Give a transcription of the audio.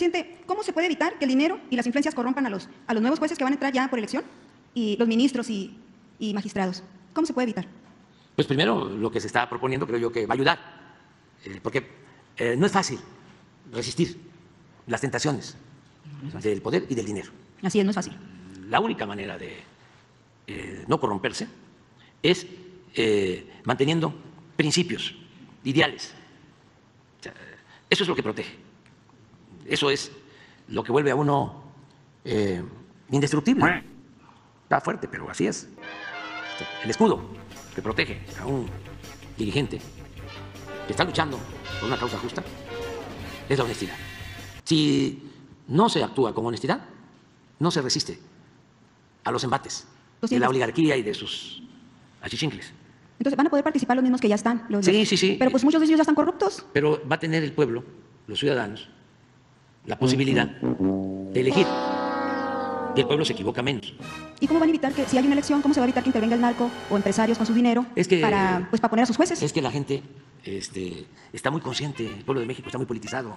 presidente, ¿cómo se puede evitar que el dinero y las influencias corrompan a los, a los nuevos jueces que van a entrar ya por elección? Y los ministros y, y magistrados. ¿Cómo se puede evitar? Pues primero lo que se está proponiendo creo yo que va a ayudar, eh, porque eh, no es fácil resistir las tentaciones del poder y del dinero. Así es, no es fácil. La única manera de eh, no corromperse es eh, manteniendo principios, ideales. O sea, eso es lo que protege. Eso es lo que vuelve a uno eh, indestructible. Está fuerte, pero así es. El escudo que protege a un dirigente que está luchando por una causa justa es la honestidad. Si no se actúa con honestidad, no se resiste a los embates de la oligarquía y de sus achichincles. Entonces, ¿van a poder participar los mismos que ya están? Los- Sí, sí, sí. Pero pues muchos de ellos ya están corruptos. Pero va a tener el pueblo, los ciudadanos, la posibilidad de elegir. Y el pueblo se equivoca menos. ¿Y cómo van a evitar que, si hay una elección, cómo se va a evitar que intervenga el narco o empresarios con su dinero Es que- para, pues, para poner a sus jueces? Es que la gente este, está muy consciente, el pueblo de México está muy politizado.